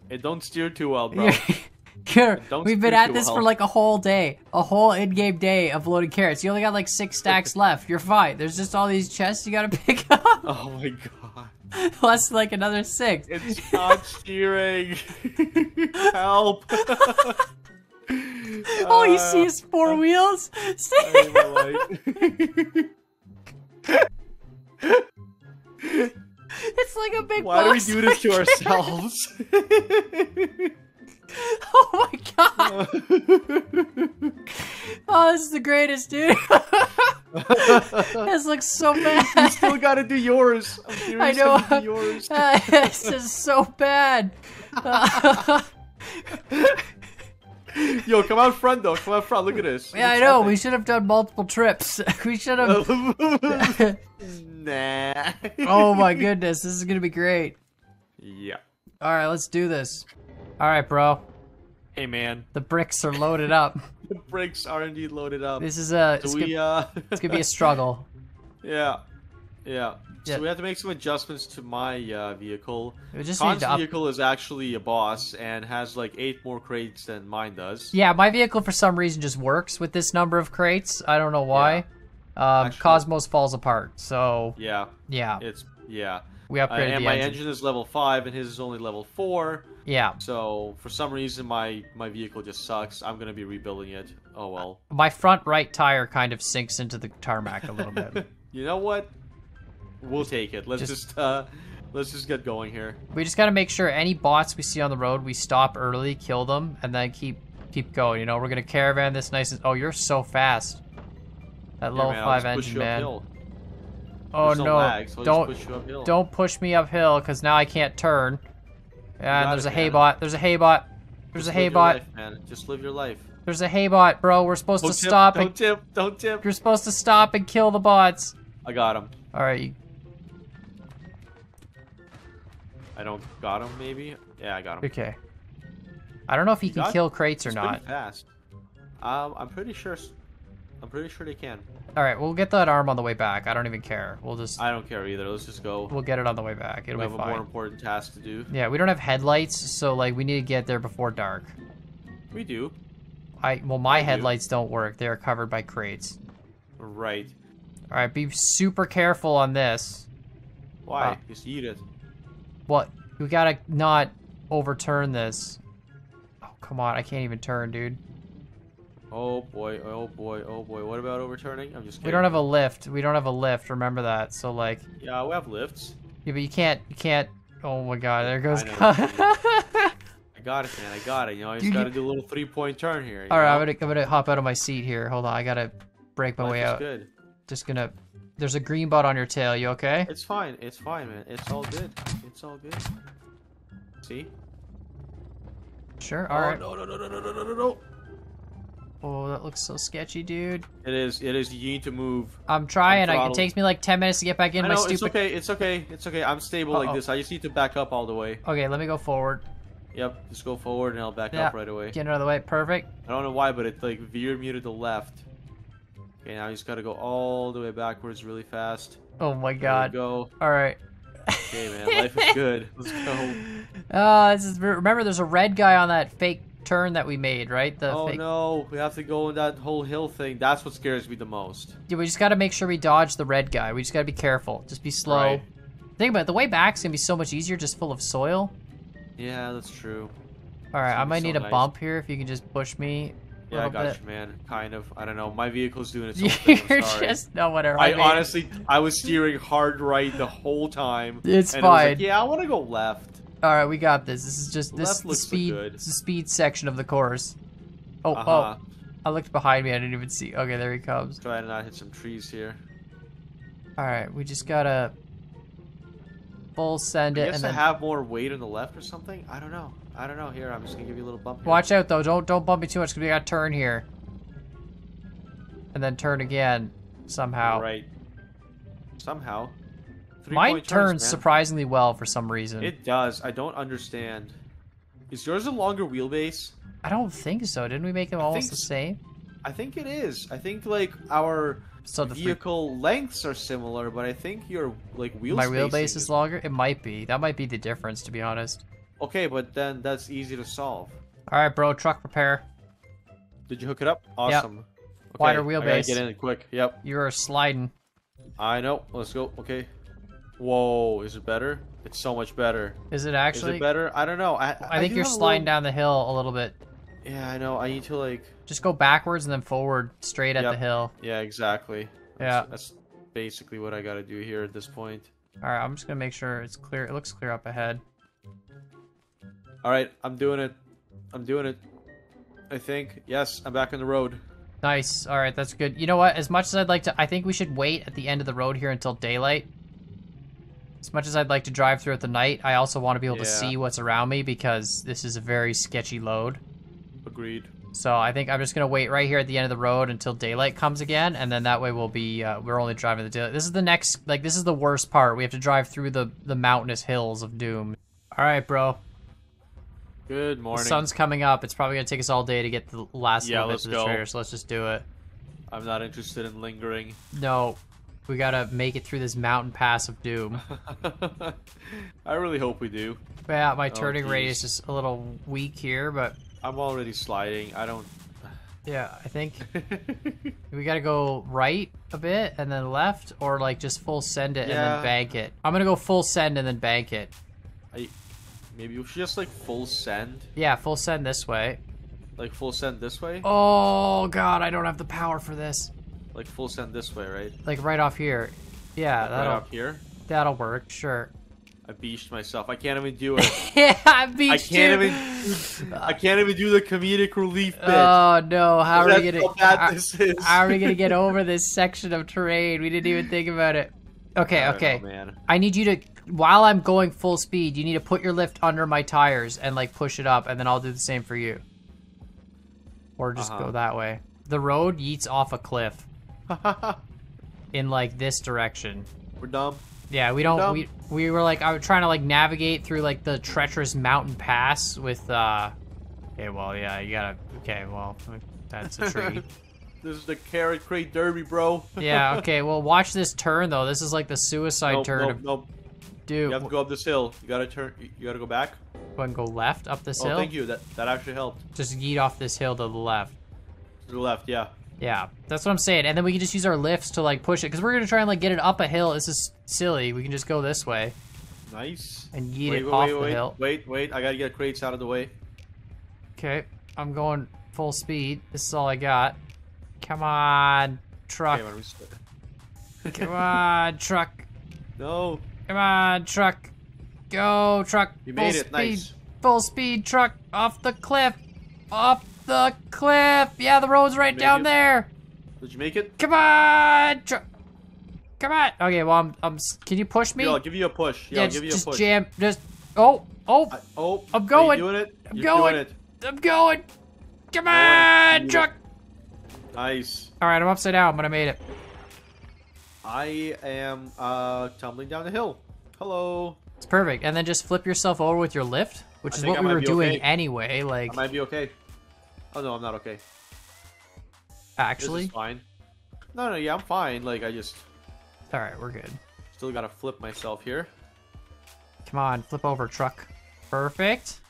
It don't steer too well, bro. We've been at this for like a whole day, a whole in-game day of loading carrots. You only got like six stacks left. You're fine. There's just all these chests you gotta pick up. Oh my god. Plus like another six. It's not steering. Help. All oh, you uh, see is four uh, wheels. it's like a big. Why do we do this to ourselves? Oh my god! Oh, this is the greatest, dude. this looks so bad. You still gotta do yours. I'm I know. yours. Uh, this is so bad. Yo, come out front though. Come out front. Look at this. yeah, I know. We should have done multiple trips. We should have. nah. oh my goodness, this is gonna be great. Yeah. All right, let's do this. All right, bro. Hey man, The bricks are loaded up. the bricks are indeed loaded up. This is a. It's, So we gonna, uh. it's gonna be a struggle. yeah. Yeah. So Yeah. we have to make some adjustments to my uh, vehicle. We just need Khan's up. vehicle is actually a boss and has like eight more crates than mine does. Yeah, my vehicle for some reason just works with this number of crates. I don't know why. Um, Kosmo's falls apart. So Yeah. yeah, It's yeah. we Uh, upgraded and the my engine. engine is level five, and his is only level four. Yeah, So for some reason, my my vehicle just sucks. I'm gonna be rebuilding it. Oh well. my front right tire kind of sinks into the tarmac a little bit. You know what? We'll take it. Let's Just- just, uh, let's just get going here. we just got to make sure any bots we see on the road, we stop early, kill them, and then keep keep going. You know, we're gonna caravan this nice. And, oh, you're so fast. That Here, low man, five engine, man. uphill. Oh There's no! lag, so don't push you uphill. don't push me uphill because now I can't turn. And got there's a haybot. There's a haybot. There's Just a hay live your life, man. Just live your life. There's a haybot, bro. We're supposed Don't to tip, stop Don't and tip. Don't tip. you're supposed to stop and kill the bots. I got him. All right, you, I don't got him. Maybe. Yeah, I got him. okay. I don't know if you can got- kill crates or not. fast. Um, I'm pretty sure. I'm pretty sure they can. All right, we'll get that arm on the way back. I don't even care. We'll just I don't care either. Let's just go. we'll get it on the way back. It'll we have be a more important task to do. Yeah, we don't have headlights, so like we need to get there before dark. We do. I well, my do. headlights don't work. They are covered by crates. Right. All right, be super careful on this. Why? Ah. Just eat it. What? We gotta not overturn this. Oh come on, I can't even turn, dude. Oh boy. Oh boy. Oh boy. What about overturning? I'm just kidding. We don't have a lift. We don't have a lift. Remember that. So like, Yeah, we have lifts. yeah, but you can't. You can't. Oh my God! There goes. I I got it, man. I got it. You know, I just Dude, gotta do a little three-point turn here. you right, I'm gonna I'm gonna hop out of my seat here. Hold on, I gotta break my Life way out. good. Just gonna. There's a green bot on your tail. You okay? It's fine. It's fine, man. It's all good. It's all good. See? Sure. Oh, All right. No, no, no, no, no, no, no, no. Oh, that looks so sketchy, dude. It is. It is. You need to move. I'm trying. I, it takes me like 10 minutes to get back in I my stupid. It's okay. It's okay. It's okay. I'm stable Uh-oh. like this. I just need to back up all the way. Okay, let me go forward. Yep. Just go forward and I'll back Yeah. up right away. Get out of the way. Perfect. I don't know why, but it like veered me to the left. Okay, now you just gotta go all the way backwards really fast. Oh my There we God. go. All right. Okay, man. Life is good. Let's go. Uh, this is, remember, there's a red guy on that fake turn that we made, right? The Oh fake. no, we have to go in that whole hill thing. That's what scares me the most. Yeah, we just got to make sure we dodge the red guy. We just got to be careful. Just be slow. Right. Think about it. The way back's gonna be so much easier, just full of soil. Yeah, that's true. All right, I might so need a nice. bump here. If you can just push me. Yeah, I got bit. you, man. Kind of. I don't know. My vehicle's doing its own thing. You're just no whatever. I I mean, honestly, I was steering hard right the whole time. It's and it like, fine. yeah, I want to go left. All right, we got this. This is just this the speed. good. This is the speed section of the course. Oh, Uh-huh. oh! I looked behind me. I didn't even see. Okay, there he comes. Try to not hit some trees here. All right, we just gotta full send I it guess and to then have more weight on the left or something. I don't know. I don't know. Here, I'm just gonna give you a little bump. Here. watch out though. Don't don't bump me too much because we got to turn here, and then turn again somehow. Right. Somehow. Three Mine turns man. surprisingly well for some reason. It does. I don't understand. Is yours a longer wheelbase? I don't think so. Didn't we make them I almost the same? I think it is. I think like our So the free- vehicle lengths are similar, but I think your like wheel my wheelbase is longer. It might be. That might be the difference, to be honest. Okay, but then that's easy to solve. All right, bro. Truck prepare. Did you hook it up? Awesome. Okay, Wider I gotta get in quick. Yep. You are sliding. I know. Let's go. Okay. Whoa, is it better? It's so much better. Is it actually? Is it better? I don't know. I, I think you're sliding little- down the hill a little bit. Yeah, I know. I need to like. Just go backwards and then forward, straight at Yep. the hill. Yeah, exactly. Yeah. That's, that's basically what I gotta do here at this point. All right, I'm just gonna make sure it's clear. It looks clear up ahead. All right, I'm doing it. I'm doing it. I think. Yes, I'm back on the road. Nice. All right, that's good. You know what? As much as I'd like to, I think we should wait at the end of the road here until daylight. As much as I'd like to drive through at the night, I also want to be able to see what's around me because this is a very sketchy load. Agreed. So I think I'm just gonna wait right here at the end of the road until daylight comes again, and then that way we'll be uh, we're only driving the daylight. This is the next like this is the worst part. We have to drive through the the mountainous hills of doom. All right, bro. Good The morning. sun's coming up. It's probably gonna take us all day to get the last Yeah, little let's of the go. trader. So let's just do it. I'm not interested in lingering. No, we gotta make it through this mountain pass of doom. I really hope we do. yeah, my Oh, turning geez. radius is a little weak here, but I'm already sliding. I don't. yeah, I think we gotta go right a bit and then left, or like just full send it and then bank it. I'm gonna go full send and then bank it. I, maybe we should just like full send, Yeah, full send this way. like full send this way, Oh god, I don't have the power for this. Like full send this way, right? Like right off here. Yeah, right that'll up here. that'll work. Sure. I beached myself. I can't even do it. yeah, I beat I can't even. I can't even do the comedic relief bit. Oh no! How are we gonna? how how- this is. How are we gonna get over this section of terrain? We didn't even think about it. Okay, I okay. know, man. I need you to, while I'm going full speed, you need to put your lift under my tires and like push it up, and then I'll do the same for you. Or just Uh-huh. go that way. The road yeets off a cliff in like this direction. We're dumb. Yeah, we don't. We we were like, I was trying to like navigate through like the treacherous mountain pass with. uh Okay, well, yeah, you gotta. Okay, well, that's a tree. This is the carrot crate derby, bro. yeah. Okay. Well, watch this turn though. This is like the suicide nope, turn nope, of nope. dude. You have to go up this hill. You gotta turn. You gotta go back. Go and go left up this Oh, hill. thank you. That that actually helped. Just yeet off this hill to the left. To the left, yeah. Yeah, that's what I'm saying. And then we can just use our lifts to like push it because we're gonna try and like get it up a hill. This is silly. We can just go this way Nice. and yeet wait, it wait, off wait, the wait, hill. wait, wait. I gotta get crates out of the way. Okay, I'm going full speed. This is all I got. Come on, truck. Okay. Come on, truck. No, Come on, truck. Go, truck. you Full made it. speed. Nice. Full speed truck off the cliff. Off the cliff. Yeah, the road's right down it. there. Did you make it? Come on. Come on. Okay, well, I'm, I'm. Can you push me? Yeah, I'll give you a push. Yeah, yeah, I'll just, give you a just push. jam. Just. Oh, oh, I, oh, I'm going. doing it? I'm You're going. Doing it. I'm going. Come on, truck. Nice. All right, I'm upside down, but I made it. I am uh tumbling down the hill. Hello. It's perfect. And then just flip yourself over with your lift, which I is what I we were doing okay. anyway. Like, I might be okay. Oh no, I'm not okay. actually. Fine. No, no, yeah, I'm fine. Like I just All right, we're good. still gotta flip myself here. Come on, flip over, truck. Perfect.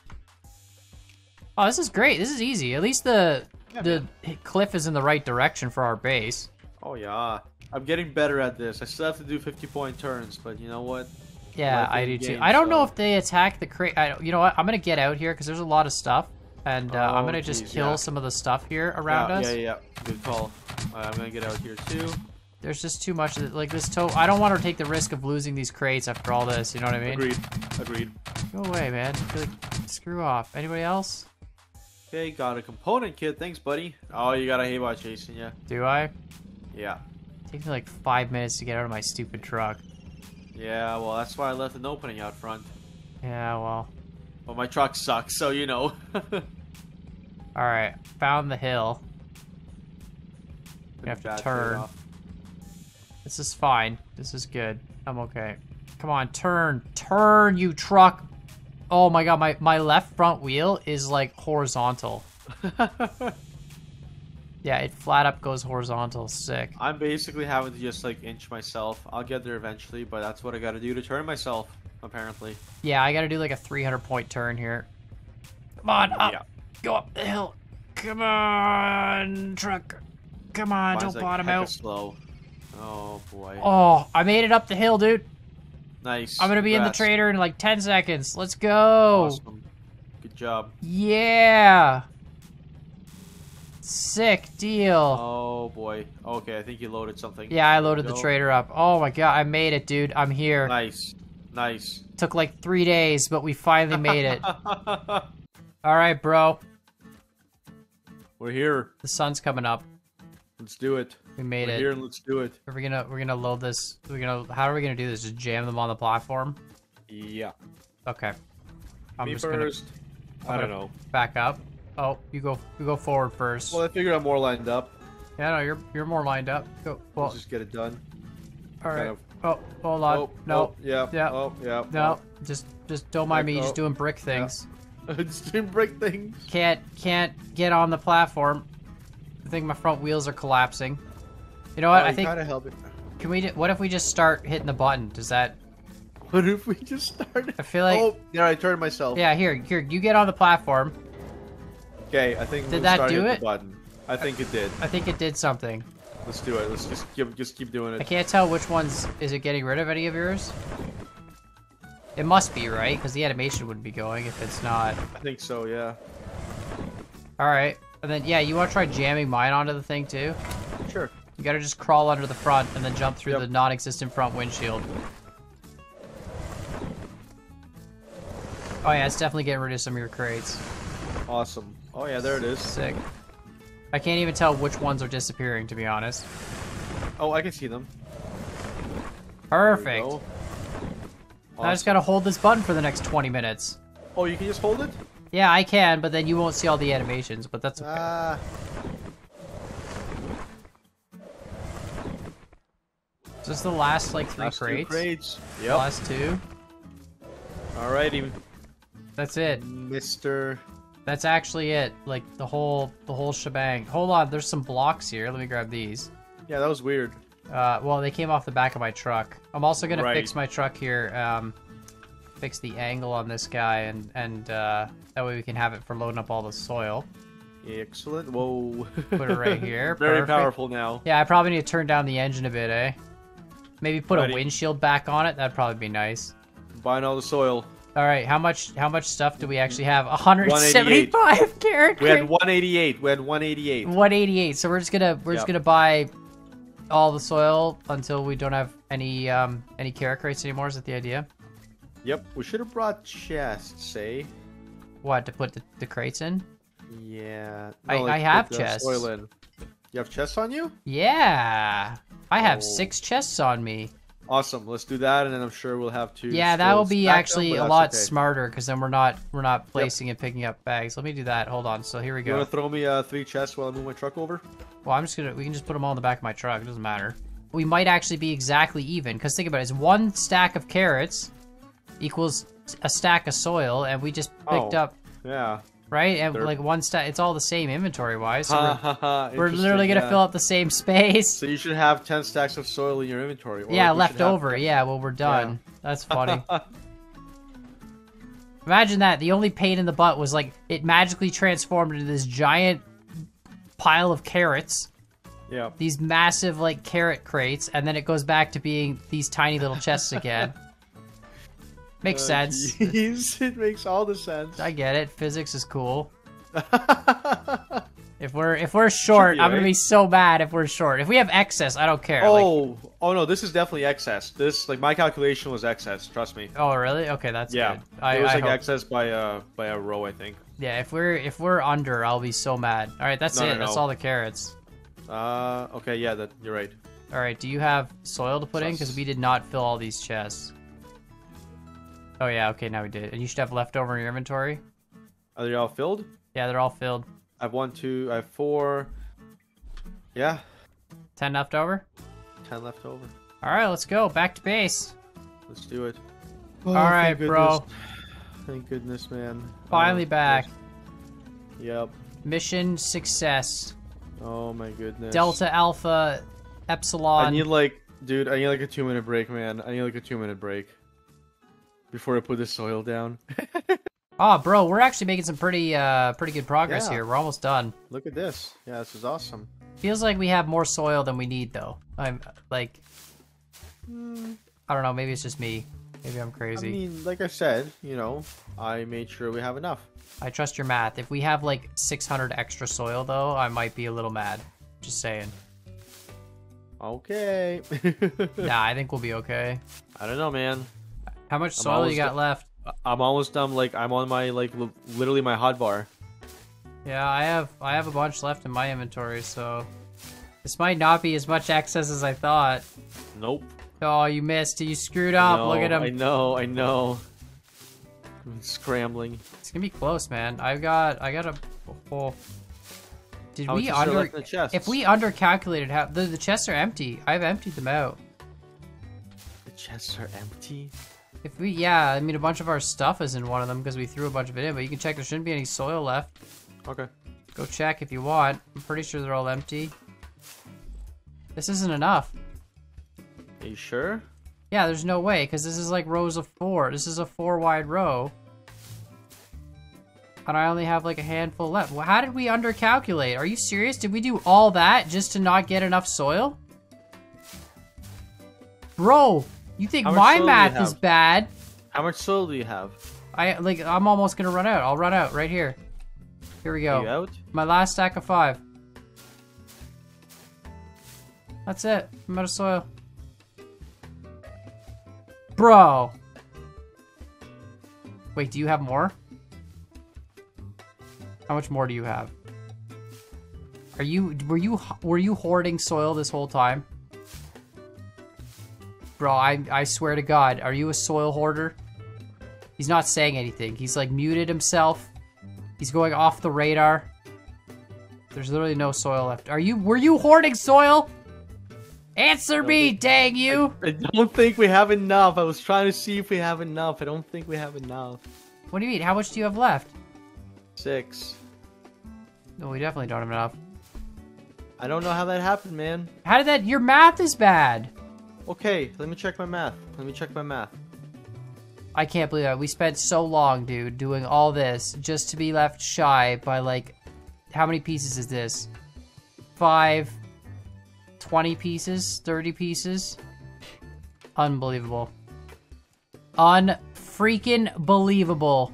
Oh, this is great. This is easy. At least the Yeah, the cliff is in the right direction for our base. Oh yeah. I'm getting better at this. I still have to do 50 point turns, but you know what? Yeah, I do the too. I don't know if they attack the crate. I, you know what? I'm gonna get out here because there's a lot of stuff, and uh, I'm Oh, gonna just kill yeah. some of the stuff here around yeah, us. Yeah, yeah, yeah. Good call. Alright, I'm gonna get out here too. There's just too much. Of, like this toe. I don't want to take the risk of losing these crates after all this. You know what I mean? Agreed. Agreed. Go away, man. Like, screw off. Anybody else? Okay, got a component kit. Thanks, buddy. Oh, you got a haybot chasing you. Do I? Yeah. Takes me like five minutes to get out of my stupid truck. Yeah, well, that's why I left an opening out front. Yeah, well. But my truck sucks, so you know. All right, found the hill. You have to turn. This is fine. This is good. I'm okay. Come on, turn, turn, you truck. Oh my god, my my left front wheel is like horizontal. Yeah, it flat up goes horizontal. Sick. I'm basically having to just like inch myself. I'll get there eventually, but that's what I gotta do to turn myself, apparently. Yeah, I gotta do like a 300 point turn here. Come on, up. Yeah. Go up the hill. Come on, truck. Come on, Mine's don't bottom out. slow. Oh boy. Oh, I made it up the hill, dude. Nice. I'm gonna be in the Congrats. trader in like 10 seconds. Let's go. Awesome. Good job. Yeah. Sick deal. Oh boy. Okay, I think you loaded something. yeah, I loaded the trader up. Oh my god, I made it, dude. I'm here. Nice. Nice. Took like three days, but we finally made it. All right, bro. We're here. The sun's coming up. Let's do it. We made We're it. here and let's do it. Are we gonna we're gonna load this? We're gonna how are we gonna do this? Just jam them on the platform? Yeah. Okay. I'm Me just first. I don't know. back up. Oh, you go you go forward first. Well, I figured I'm more lined up. yeah, no, you're you're more lined up. Go. Well, Let's just get it done. all right. kind of- Oh, hold on. Oh, oh no, oh, yeah. yeah. Oh, yeah. no, just just don't mind me. Just doing brick things. Oh. just doing brick things. Can't can't get on the platform. I think my front wheels are collapsing. You know what? Oh, I think gotta help it. can we? What if we just start hitting the button? Does that? What if we just start? I feel like- Oh, yeah, I turned myself. Yeah, here, here. You get on the platform. Okay, I think Did we'll that do it? The button. I think it did. I think it did something. Let's do it. Let's just keep just keep doing it. I can't tell which ones. Is it getting rid of any of yours? It must be right, because the animation wouldn't be going if it's not. I think so. Yeah. All right, and then yeah, you want to try jamming mine onto the thing too? Sure. You gotta just crawl under the front and then jump through Yep. the non-existent front windshield. Oh yeah, it's definitely getting rid of some of your crates. Awesome. Oh yeah, there it is. Sick. I can't even tell which ones are disappearing, to be honest. Oh, I can see them. Perfect. Now I just gotta hold this button for the next 20 minutes. Oh, you can just hold it. Yeah, I can, but then you won't see all the animations, but that's okay. Ah. Is this the last, like, three last two crates? crates. The Yep. Last two? Alrighty, That's it. Mister. That's actually it. Like, the whole, the whole shebang. Hold on, there's some blocks here. Let me grab these. Yeah, that was weird. Uh, well, they came off the back of my truck. I'm also gonna Right. fix my truck here. Um, fix the angle on this guy, and and uh, that way we can have it for loading up all the soil. Excellent. Whoa. Put it right here. Very Perfect. powerful now. Yeah, I probably need to turn down the engine a bit, eh? Maybe put Righty. a windshield back on it. That'd probably be nice. Buying all the soil. All right, how much how much stuff do we actually have? 175 carrot We had 188. We had 188. 188. So we're just gonna we're just gonna buy all the soil until we don't have any um any carrot crates anymore. Is that the idea? Yep. We should have brought chests, eh? What to put the, the crates in? Yeah. I- like, I have chests. Soil in. You have chests on you? Yeah, I have Oh. six chests on me. Awesome. Let's do that, and then I'm sure we'll have to. Yeah, that will be actually a lot okay. smarter because then we're not we're not placing and picking up bags. Let me do that. Hold on. So here we go. You want to throw me uh, three chests while I move my truck over? Well, I'm just gonna. We can just put them all in the back of my truck. It doesn't matter. We might actually be exactly even because think about it. It's one stack of carrots equals a stack of soil, and we just picked Oh. up Yeah. Right and They're- like one stack. It's all the same inventory wise. So Ha we're, ha ha. we're literally gonna yeah. fill up the same space. So you should have 10 stacks of soil in your inventory. or yeah, we left should have over. Yeah, well we're done. That's funny. Imagine that. The only pain in the butt was like it magically transformed into this giant pile of carrots. yeah. these massive like carrot crates, and then it goes back to being these tiny little chests again. Makes Uh, sense. jeez, it makes all the sense. I get it. Physics is cool. If we're if we're short, I'm gonna be so mad if we're short. If we have excess, I don't care. Like, oh, oh no, this is definitely excess. This like my calculation was excess. Trust me. oh really? Okay, that's Yeah, good. I, it was I like hope- excess by a by a row, I think. yeah. If we're if we're under, I'll be so mad. All right, that's No, it. no, That's all the carrots. Uh, okay, yeah, that you're right. All right. Do you have soil to put in? Because we did not fill all these chests. Oh yeah. Okay, now we did. And you should have leftover in your inventory. Are they all filled? Yeah, they're all filled. I have one, two, I have four. Yeah, Ten left over. ten left over. All right, let's go back to base. Let's do it. Oh, all right, thank bro. Thank goodness, man. Finally Oh, back. Yep. Mission success. Oh my goodness. Delta Alpha Epsilon. I need like, dude, I need like a two minute break, man. I need like a two minute break before I put the soil down. Oh, bro, we're actually making some pretty uh pretty good progress Yeah. here. We're almost done. Look at this. Yeah, this is awesome. Feels like we have more soil than we need though. I'm like Hmm, I don't know, maybe it's just me. Maybe I'm crazy. I mean, like I said, you know, I made sure we have enough. I trust your math. If we have like 600 extra soil though, I might be a little mad. Just saying. Okay. Nah, I think we'll be okay. I don't know, man. How much I'm soil you got done. left? I'm almost done. Like I'm on my like li- literally my hot bar. Yeah, I have I have a bunch left in my inventory, so This might not be as much excess as I thought. Nope. Oh, you missed. You screwed up. No, Look at him. I know, I know. I'm scrambling. It's gonna be close, man. I've got, I got a. Oh. Did How we much is there under? left the chests? If we undercalculated how the the chests are empty, I've emptied them out. The chests are empty. If we, yeah, I mean a bunch of our stuff is in one of them because we threw a bunch of it in. But you can check. There shouldn't be any soil left. Okay. Go check if you want. I'm pretty sure they're all empty. This isn't enough. Are you sure? Yeah, there's no way because this is like rows of four. This is a four wide row. And I only have like a handful left. Well, how did we undercalculate? Are you serious? Did we do all that just to not get enough soil? Bro, you think my soil do you math is bad? How much soil do you have? I like I'm almost gonna run out. I'll run out right here. Here we Are you go. out? My last stack of five. That's it. I'm out of soil. Bro. Wait, do you have more? How much more do you have? Are you were you were you hoarding soil this whole time? Bro, I I swear to God, are you a soil hoarder? He's not saying anything. He's like muted himself. He's going off the radar. There's literally no soil left. Are you were you hoarding soil? Answer me, dang you! I don't think we have enough. I was trying to see if we have enough. I don't think we have enough. What do you mean? How much do you have left? Six. No, we definitely don't have enough. I don't know how that happened, man. How did that? Your math is bad. Okay, let me check my math. Let me check my math. I can't believe that. We spent so long, dude, doing all this just to be left shy by like, how many pieces is this? Five, 20 pieces, 30 pieces? Unbelievable. Unfreaking believable.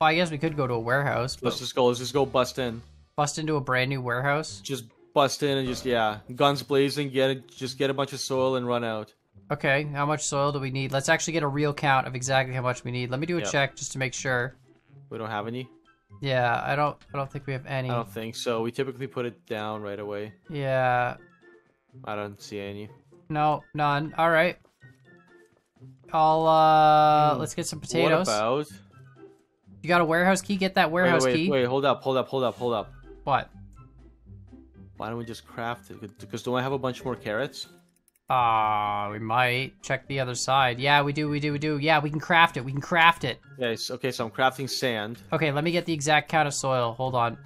Well, I guess we could go to a warehouse, Let's just go. Let's just go bust in. bust into a brand new warehouse. Just bust in and just yeah, guns blazing. Get it. Just get a bunch of soil and run out. Okay, how much soil do we need? Let's actually get a real count of exactly how much we need. Let me do a Yep. check just to make sure. We don't have any. Yeah, I don't I don't think we have any. I don't think so. We typically put it down right away. Yeah, I don't see any. No, none. All right. I'll uh Hmm. let's get some potatoes. What about? You got a warehouse key? Get that warehouse wait, wait, key. wait, hold up, hold up, hold up, hold up. What? Why don't we just craft it? Because don't I have a bunch more carrots? Ah, we might check the other side. Yeah, we do, we do, we do. Yeah, we can craft it. We can craft it. Yes. Okay, so I'm crafting sand. Okay, let me get the exact count of soil. Hold on.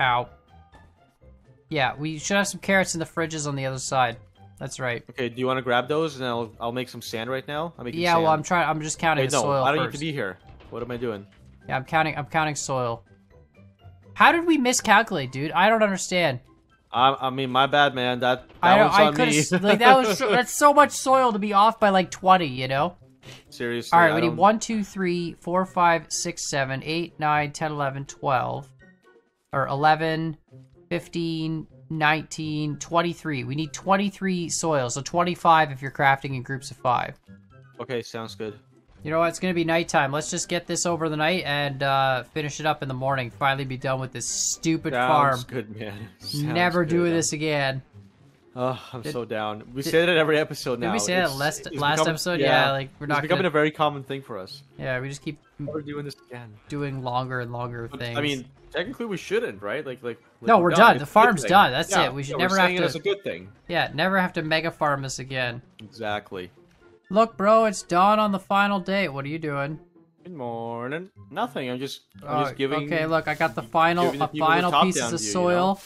Ow. Yeah, we should have some carrots in the fridges on the other side. That's right. Okay, do you want to grab those and I'll I'll make some sand right now? I'm making Yeah, sand. well, I'm trying. I'm just counting Wait, the no, soil I don't first. need to be here. What am I doing? Yeah, I'm counting. I'm counting soil. How did we miscalculate, dude? I don't understand. I, I mean, my bad, man. That that I don't. I on me. like that was that's so much soil to be off by like twenty. You know. Seriously. All right, I we need don't- one, two, three, four, five, six, seven, eight, nine, 10, 11, 12, or 11, 15, 19, 23. We need 23 soil, so 25 if you're crafting in groups of five. Okay, sounds good. You know what? It's gonna be nighttime. Let's just get this over the night and uh, finish it up in the morning. Finally, be done with this stupid farm. Good, man. Sounds Never good. doing this again. Oh, I'm Did- so down. We did- say that every episode now. Did we say that last last becoming- episode? Yeah, like we're it's not becoming gonna. a very common thing for us. Yeah, we just keep We're doing this again. doing longer and longer But, things. I mean, technically we shouldn't, right? Like, like. like No, we're done. The It's a good farm's done. That's Yeah, it. We should yeah, never have to- It as a good thing. yeah, never have to mega farm this again. Exactly. Look, bro, it's dawn on the final day. What are you doing? Good morning. Nothing. I'm just. I'm Oh, just giving. okay, look, I got the final, the final pieces of view, you soil.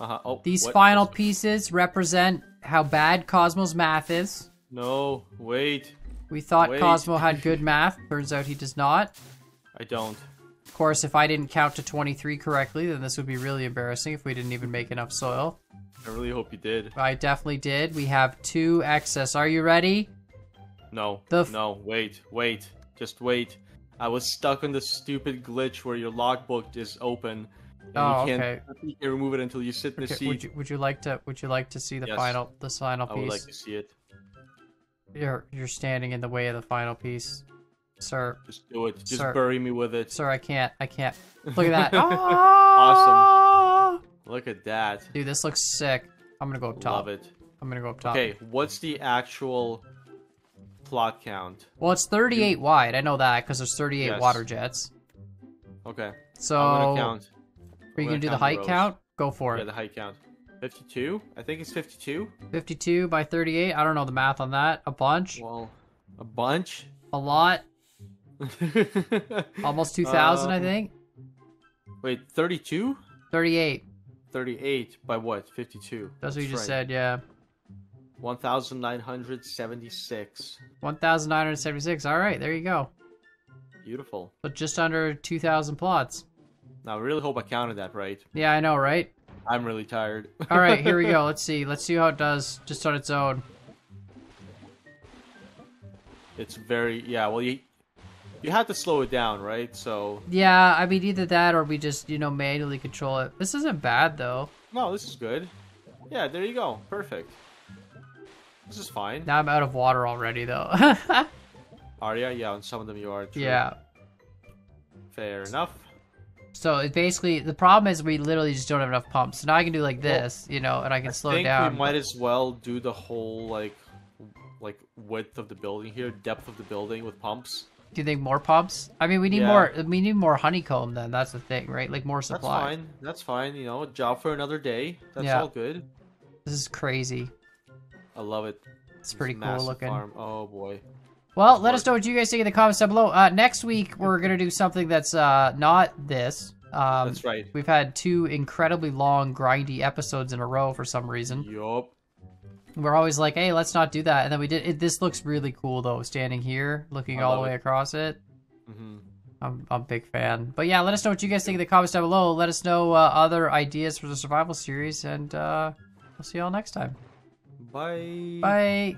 Uh-huh. Oh, These what? final pieces represent how bad Kosmo's math is. No, wait. We thought Wait. Kosmo had good math. Turns out he does not. I don't. Of course, if I didn't count to 23 correctly, then this would be really embarrassing if we didn't even make enough soil. I really hope you did. I definitely did. We have two excess. Are you ready? No. The no. Wait. Wait. Just wait. I was stuck on the stupid glitch where your logbook is open. And Oh, you can't, okay. you can't remove it until you sit in the seat. would you would you like to would you like to see the Yes. final the final piece. I would like to see it. You're you're standing in the way of the final piece, sir. Just do it. Just Sir. bury me with it. Sir, I can't. I can't. Look at that. Awesome. Ah! Look at that. Dude, this looks sick. I'm gonna go up top. Love it. I'm gonna go up top. Okay, what's the actual plot count? Well, it's 38 wide. I know that because there's 38 Yes. water jets. Okay, So, I'm gonna count. are you gonna do the height rows. count? Go for Yeah, it. the height count. 52? I think it's 52. 52 by 38. I don't know the math on that. A bunch. Well, a bunch. A lot. Almost 2,000, I Um, think. Wait, 32? 38. 38 by what? 52. That's what you just said. Yeah. 1,976. 1,976. All right, there you go. Beautiful. But just under 2,000 plots. Now, I really hope I counted that right. Yeah, I know, right? I'm really tired. All right, here we go. Let's see. Let's see how it does just on its own. It's very yeah. Well, you you have to slow it down, right? So Yeah, I mean either that or we just you know manually control it. This isn't bad though. no, this is good. Yeah, there you go. Perfect. This is fine. Now I'm out of water already though. Are ya? Yeah, on some of them you are. True. yeah. Fair enough. So it basically the problem is we literally just don't have enough pumps. So now I can do like this, you know, and I can I slow think down. we might as well do the whole like like width of the building here, depth of the building with pumps. Do you think more pumps? I mean, we need Yeah. more. We need more honeycomb. Then that's the thing, right? Like more That's supply. fine. That's fine. You know, job for another day. That's Yeah. all good. This is crazy. I love it. It's pretty cool looking. Farm. Oh boy. Well, let us know what you guys think in the comments down below. Uh, next week we're gonna do something that's uh, not this. Um, That's right. We've had two incredibly long, grindy episodes in a row for some reason. Yup. We're always like, "Hey, let's not do that," and then we did. It, this looks really cool though, standing here, looking all the way it. across it. Mm-hmm. I'm, I'm a big fan. But yeah, let us know what you guys think in the comments down below. Let us know uh, other ideas for the survival series, and uh, we'll see y'all next time. Bye. Bye.